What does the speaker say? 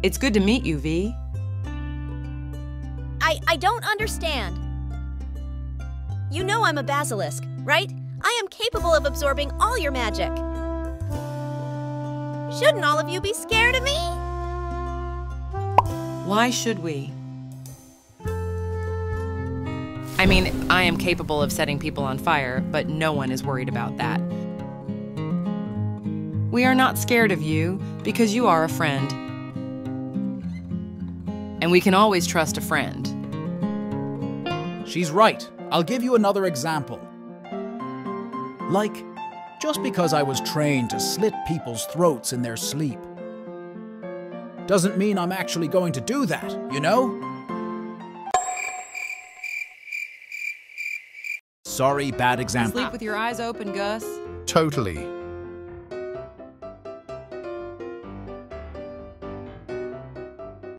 It's good to meet you, Vee. I, I don't understand. You know I'm a basilisk, right? I am capable of absorbing all your magic. Shouldn't all of you be scared of me? Why should we? I mean, I am capable of setting people on fire, but no one is worried about that. We are not scared of you because you are a friend. And we can always trust a friend. She's right. I'll give you another example. Like, just because I was trained to slit people's throats in their sleep doesn't mean I'm actually going to do that, you know? Sorry, bad example. Sleep with your eyes open, Gus. Totally.